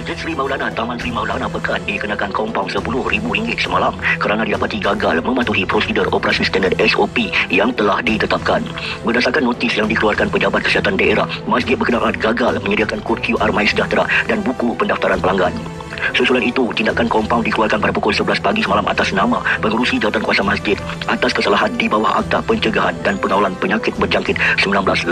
Sri Maulana Taman Sri Maulana Pekan dikenakan kompang RM10,000 semalam kerana didapati gagal mematuhi prosedur operasi standard SOP yang telah ditetapkan. Berdasarkan notis yang dikeluarkan Pejabat Kesihatan Daerah, masjid berkenaan gagal menyediakan kod QR MySejahtera dan buku pendaftaran pelanggan. Susulan itu, tindakan kompaun dikeluarkan pada pukul 11 pagi semalam atas nama pengurusi jawatan kuasa masjid atas kesalahan di bawah Akta Pencegahan dan Pengawalan Penyakit Berjangkit 1988.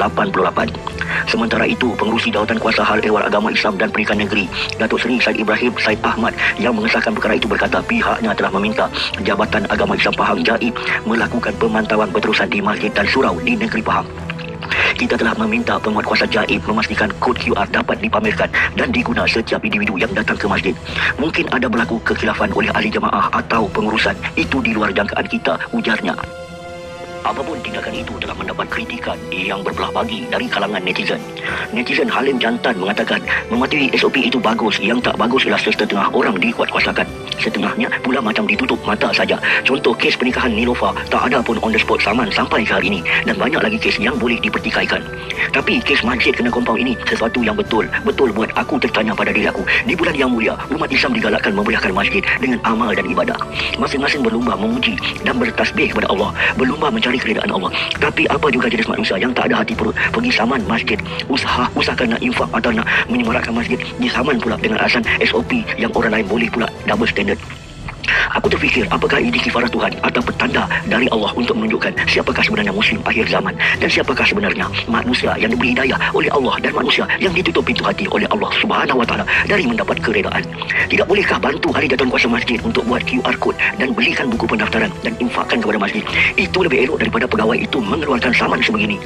Sementara itu, pengurusi jawatan kuasa hal ehwal agama Islam dan Pendidikan Negeri, Datuk Seri Said Ibrahim Said Ahmad yang mengesahkan perkara itu berkata pihaknya telah meminta Jabatan Agama Islam Pahang Jaib melakukan pemantauan berterusan di masjid dan surau di negeri Pahang. Kita telah meminta penguatkuasa jaib memastikan kod QR dapat dipamerkan dan diguna setiap individu yang datang ke masjid. Mungkin ada berlaku kekhilafan oleh ahli jemaah atau pengurusan. Itu di luar jangkaan kita, ujarnya. Apapun tindakan itu telah mendapat kritikan yang berbelah bagi dari kalangan netizen. Netizen Halim Jantan mengatakan mematuhi SOP itu bagus, yang tak bagus ialah setengah orang dikuatkuasakan. Setengahnya pula macam ditutup mata saja. Contoh kes pernikahan Nilofa tak ada pun on the spot saman sampai ke hari ini dan banyak lagi kes yang boleh dipertikaikan. Tapi kes masjid kena kompang ini sesuatu yang betul. Betul buat aku tertanya pada diri aku. Di bulan yang mulia, umat Islam digalakkan memeriahkan masjid dengan amal dan ibadah. Masing-masing berlumba memuji dan bertasbih kepada Allah. Berlumba mencari mencari keredaan Allah. Tapi apa juga jenis manusia yang tak ada hati perut pergi saman masjid, usaha usahakan nak infak atau nak menyemarakkan masjid, di saman pula dengan alasan SOP yang orang lain boleh pula double standard. Aku terfikir apakah ini kifarah Tuhan atau petanda dari Allah untuk menunjukkan siapakah sebenarnya Muslim akhir zaman dan siapakah sebenarnya manusia yang diberi hidayah oleh Allah dan manusia yang ditutup pintu hati oleh Allah Subhanahu Wa Taala dari mendapat keredaan. Tidak bolehkah bantu ahli jatuh kuasa masjid untuk buat QR code dan belikan buku pendaftaran dan infakkan kepada masjid? Itu lebih elok daripada pegawai itu mengeluarkan saman sebegini.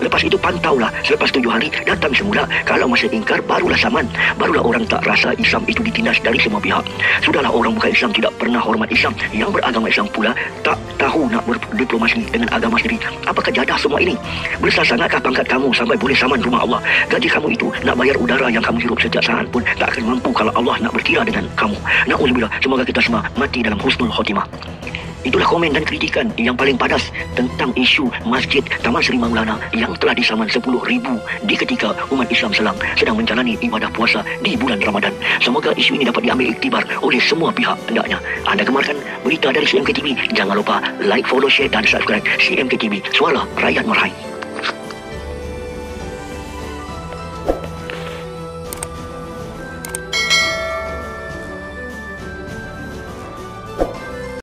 Lepas itu pantaulah selepas tujuh hari datang semula. Kalau masih ingkar barulah saman. Barulah orang tak rasa Islam itu ditindas dari semua pihak. Sudahlah orang bukan Islam tidak pernah hormat Islam yang beragama Islam pula tak tahu nak berdiplomasi dengan agama sendiri. Apakah jadah semua ini? Besar sangatkah pangkat kamu sampai boleh saman rumah Allah? Gaji kamu itu nak bayar udara yang kamu hirup setiap saat pun tak akan mampu kalau Allah nak berkira dengan kamu. Na'udzubillah, semoga kita semua mati dalam husnul khotimah. Itulah komen dan kritikan yang paling padas tentang isu Masjid Taman Seri Maulana yang telah disaman 10,000 di ketika umat Islam Selang sedang menjalani ibadah puasa di bulan Ramadan. Semoga isu ini dapat diambil iktibar oleh semua pihak hendaknya. Anda gemarkan berita dari CMK TV? Jangan lupa like, follow, share dan subscribe CMK TV. Suara Rakyat Meraih.